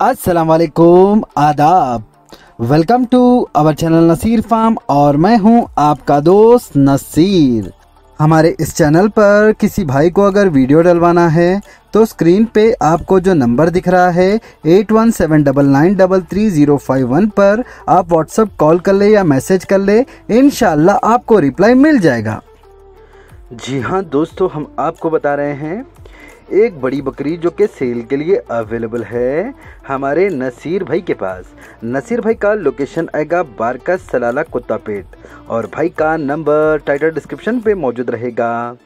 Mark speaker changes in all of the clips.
Speaker 1: अस्सलाम वालेकुम आदाब। Welcome to our channel Nasir farm और मैं हूँ आपका दोस्त नसीर। हमारे इस चैनल पर किसी भाई को अगर वीडियो डलवाना है तो स्क्रीन पे आपको जो नंबर दिख रहा है, eight one seven double nine double three zero five one पर आप व्हाट्सअप कॉल कर ले या मैसेज कर ले इन आपको रिप्लाई मिल जाएगा। जी हाँ दोस्तों, हम आपको बता रहे हैं एक बड़ी बकरी जो कि सेल के लिए अवेलेबल है हमारे नसीर भाई के पास। नसीर भाई का लोकेशन आएगा बारका सलाला कुत्तापेट और भाई का नंबर टाइटल डिस्क्रिप्शन पे मौजूद रहेगा।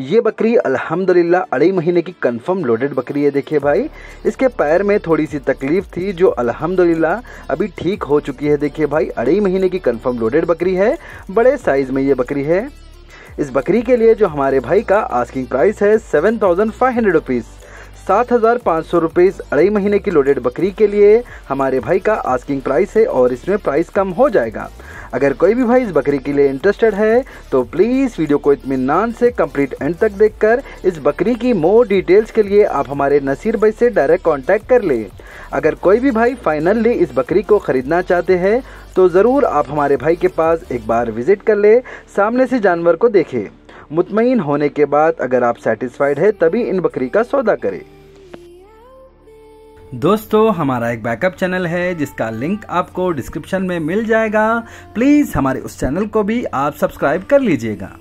Speaker 1: ये बकरी अल्हम्दुलिल्लाह अढ़ाई महीने की कंफर्म लोडेड बकरी है, देखिए भाई। इसके पैर में थोड़ी सी तकलीफ़ थी जो अल्हम्दुलिल्लाह अभी ठीक हो चुकी है, देखिए भाई। अढ़ाई महीने की कंफर्म लोडेड बकरी है, बड़े साइज़ में ये बकरी है। इस बकरी के लिए जो हमारे भाई का आस्किंग प्राइस है seven thousand five hundred rupees सात हज़ार पाँच सौ रुपीज़ अढ़ाई महीने की लोडेड बकरी के लिए हमारे भाई का आस्किंग प्राइस है और इसमें प्राइस कम हो जाएगा। अगर कोई भी भाई इस बकरी के लिए इंटरेस्टेड है तो प्लीज़ वीडियो को इतमान से कंप्लीट एंड तक देखकर इस बकरी की मोर डिटेल्स के लिए आप हमारे नसीर भाई से डायरेक्ट कांटेक्ट कर लें। अगर कोई भी भाई फाइनली इस बकरी को ख़रीदना चाहते हैं तो ज़रूर आप हमारे भाई के पास एक बार विज़िट कर ले, सामने से जानवर को देखें। मुतमिन होने के बाद अगर आप सेटिस्फाइड है, तभी इन बकरी का सौदा करें। दोस्तों, हमारा एक बैकअप चैनल है, जिसका लिंक आपको डिस्क्रिप्शन में मिल जाएगा। प्लीज़ हमारे उस चैनल को भी आप सब्सक्राइब कर लीजिएगा।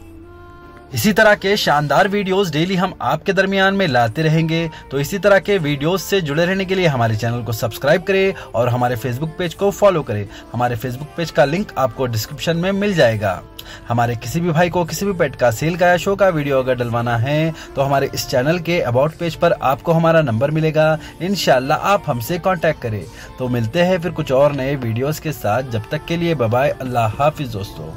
Speaker 1: इसी तरह के शानदार वीडियोस डेली हम आपके दरमियान में लाते रहेंगे। तो इसी तरह के वीडियोस से जुड़े रहने के लिए हमारे चैनल को सब्सक्राइब करें और हमारे फेसबुक पेज को फॉलो करें। हमारे फेसबुक पेज का लिंक आपको डिस्क्रिप्शन में मिल जाएगा। हमारे किसी भी भाई को, किसी भी पेट का, सेल का या शो का वीडियो अगर डलवाना है तो हमारे इस चैनल के अबाउट पेज पर आपको हमारा नंबर मिलेगा। इनशाला आप हमसे कॉन्टेक्ट करें। तो मिलते हैं फिर कुछ और नए वीडियोस के साथ। जब तक के लिए बबाई अल्लाह हाफिज दोस्तों।